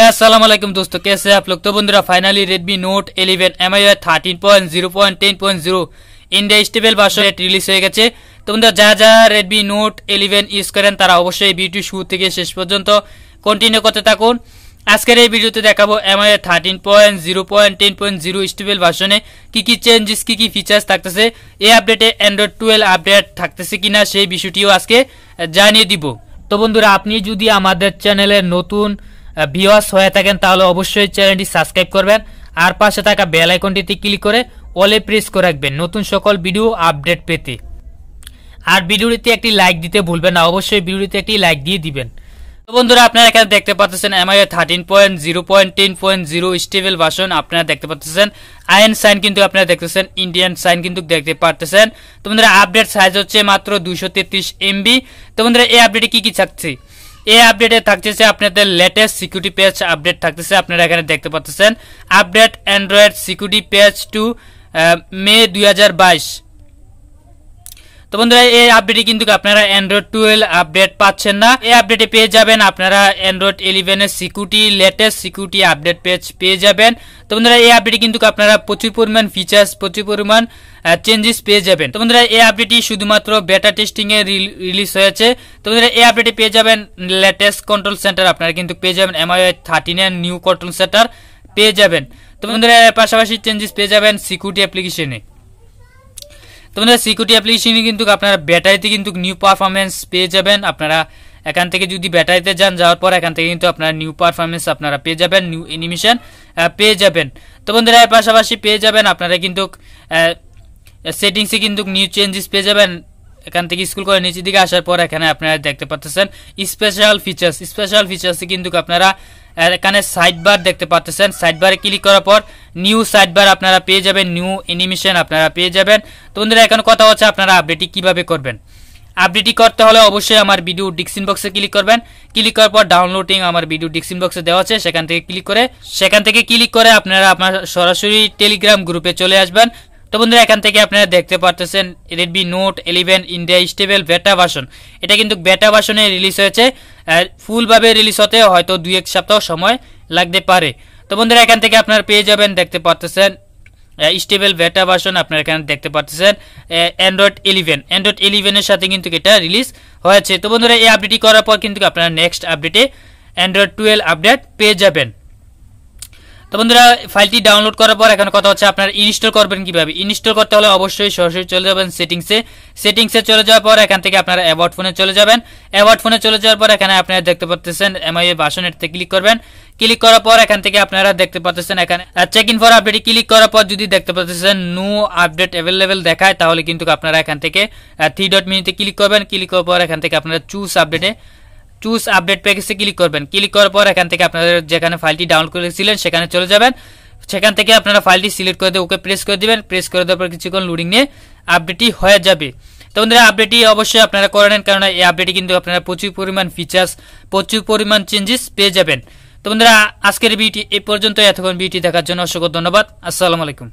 असलम दोस्तों कैसे हैं आप लोग तो बंधुरा finally Redmi note eleven MI thirteen point zero point ten point zero India stable version release হয়ে গেছে তো বন্ধুরা যারা যারা রেডমি নোট ইলেভেন ইউজ করেন তারা অবশ্যই ভিডিও শুরু থেকে শেষ পর্যন্ত কন্টিনিউ করতে থাকুন আজকের এই ভিডিওতে দেখাবো MI thirteen point zero point ten point zero stable ভার্সনে কি কি চেঞ্জেস কি কি ফিচার্স থাকতেছে এই আপডেটে অ্যান্ড্রয়েড টুয়েলভ আপডেট থাকতেছে কিনা সেই বিষয়টিও আজকে জানিয়ে দিব তো বন্ধুরা আপনি যদি আমাদের চ্যানেলের নতুন ভিওয়ার্স হয়ে থাকেন, তাহলে অবশ্যই চ্যানেলটি সাবস্ক্রাইব করবেন। আর পাশে থাকা বেল আইকনটিতে ক্লিক করে অলে প্রেস করে রাখবেন, নতুন সকল ভিডিও আপডেট পেতে। আর ভিডিওটিতে একটি লাইক দিতে ভুলবেন না, অবশ্যই ভিডিওটিতে একটি লাইক দিয়ে দিবেন। তো বন্ধুরা, আপনারা এখানে দেখতে পাচ্ছেন MI thirteen point zero point ten point zero stable version আপনারা দেখতে পাচ্ছেন। আইএন সাইন কিন্তু আপনারা দেখতেছেন ইন্ডিয়ান সাইন কিন্তু দেখতে পারতেছেন। তো বন্ধুরা আপডেট সাইজ হচ্ছে মাত্র দুইশো তেত্রিশ এমবি তো বন্ধুরা, এই আপডেটে কি কি থাকছে? এই আপডেটে থাকতেছে আপনাদের লেটেস্ট সিকিউরিটি পেজ আপডেট থাকতেছে, আপনারা এখানে দেখতে পাচ্ছেন update android security page two May দুই হাজার বাইশ। তো বন্ধুরা, এই আপডেটে কিন্তু আপনারা অ্যান্ড্রয়েড টুয়েলভ আপডেট পাচ্ছেন না। এই আপডেটে পেয়ে যাবেন, আপনারা অ্যান্ড্রয়েড ইলেভেনের security latest security update page পেয়ে যাবেন। তো বন্ধুরা, এই আপডেটে কিন্তু আপনারা প্রচুর পরিমাণ ফিচার্স প্রচুর পরিমাণ চেঞ্জেস পেয়ে যাবেন। তো বন্ধুরা, এই আপডেটটি শুধুমাত্র বেটা টেস্টিং এ রিলিজ হয়েছে। তো বন্ধুরা, এই আপডেটে পেয়ে যাবেন লেটেস্ট কন্ট্রোল সেন্টার আপনারা কিন্তু পেয়ে যাবেন এমআই থার্টিনের নিউ কন্ট্রোল সেন্টার পেয়ে যাবেন। তো বন্ধুরা, পাশাপাশি চেঞ্জেস পেয়ে যাবেন সিকিউরিটি অ্যাপ্লিকেশনে তো সিকিউরিটি অ্যাপ্লিকেশনে কিন্তু আপনারা ব্যাটারিতে কিন্তু নিউ পারফরমেন্স পেয়ে যাবেন। আপনারা এখান থেকে যদি ব্যাটারিতে যান, যাওয়ার পর এখান থেকে কিন্তু আপনারা নিউ পারফরমেন্স আপনারা পেয়ে যাবেন নিউ অ্যানিমেশন পেয়ে যাবেন। তো বন্ধুরা, এর পাশাপাশি পেয়ে যাবেন আপনারা কিন্তু সেটিংসে কিন্তু নিউ চেঞ্জেস পেয়ে যাবেন। এখান থেকে স্কুল করে নিচের দিকে আসার পর এখানে আপনারা দেখতে পাচ্ছেন স্পেশাল ফিচার্স স্পেশাল ফিচার্সে কিন্তু আপনারা এখানে সাইড বার দেখতে পাচ্ছেন। সাইড বারে ক্লিক করার পর নিউ সাইড বার আপনারা পেয়ে যাবেন নিউ অ্যানিমেশন আপনারা পেয়ে যাবেন। তো বন্ধুরা, এখন কথা হচ্ছে আপনারা আপডেটটি কীভাবে করবেন। আপডেটটি করতে হলে অবশ্যই আমার ভিডিও ডিসক্রিপশন বক্সে ক্লিক করবেন। ক্লিক করার পর ডাউনলোডিং আমার ভিডিও ডিসক্রিপশন বক্সে দেওয়া আছে, সেখান থেকে ক্লিক করে, সেখান থেকে ক্লিক করে আপনারা আপনার সরাসরি টেলিগ্রাম গ্রুপে চলে আসবেন। তো বন্ধুরা, এখান থেকে আপনারা দেখতে পারতেছেন Redmi Note eleven India stable beta version এটা কিন্তু বেটা ভার্সনে রিলিজ হয়েছে। ফুলভাবে রিলিজ হতে হয়তো দুই এক সপ্তাহ সময় লাগতে পারে। তো বন্ধুরা, এখান থেকে আপনারা পেয়ে যাবেন দেখতে পারতেছেন স্টেবল বেটা ভার্সন আপনারা এখানে দেখতে পাচ্ছেন অ্যান্ড্রয়েড ইলেভেন অ্যান্ড্রয়েড ইলেভেনের সাথে কিন্তু এটা রিলিজ হয়েছে। তো বন্ধুরা, এই আপডেটটি করার পর কিন্তু আপনারা নেক্সট আপডেটে অ্যান্ড্রয়েড টুয়েলভ আপডেট পেয়ে যাবেন। তো বন্ধুরা, ফাইলটি ডাউনলোড করার পর এখন কথা হচ্ছে আপনারা ইনস্টল করবেন কীভাবে? ইনস্টল করতে হলে অবশ্যই সরাসরি চলে যাবেন সেটিংসে। সেটিংসে চলে যাওয়ার পর এখান থেকে আপনারা অ্যাওয়ার্ড ফোনে চলে যাবেন। অ্যাওয়ার্ড ফোনে চলে যাওয়ার পর এখানে আপনারা দেখতে পাচ্ছেন এমআই এ বাসনেটতে ক্লিক করবেন। ক্লিক করার পর এখান থেকে আপনারা দেখতে পাচ্ছেন এখানে check in for update click করার পর যদি দেখতে পাচ্ছেন নো আপডেট অ্যাভেলেবেল দেখায়, তাহলে কিন্তু আপনারা এখান থেকে থ্রি ডট মিনিটে ক্লিক করবেন। ক্লিক করার পর এখান থেকে আপনারা চুজ আপডেটে চুজ আপডেট প্যাকেজে ক্লিক করবেন। ক্লিক করার পর এখান থেকে আপনাদের যেখানে ফাইলটি ডাউনলোড করেছিলেন, সেখানে চলে যাবেন। সেখান থেকে আপনারা ফাইলটি সিলেক্ট করে দিয়ে ওকে প্রেস করে দেবেন। প্রেস করে দেওয়ার পর কিছুক্ষণ লোডিং নিয়ে আপডেটটি হয়ে যাবে। তো বন্ধুরা আপডেটটি অবশ্যই আপনারা করে নেন কারণ এই আপডেটে কিন্তু আপনারা প্রচুর পরিমাণ ফিচার্স প্রচুর পরিমাণ চেঞ্জেস পেয়ে যাবেন। তো বন্ধুরা, আজকের ভিডিও এই পর্যন্ত এতক্ষণ ভিডিও দেখার জন্য অসংখ্য ধন্যবাদ। আসসালামু আলাইকুম।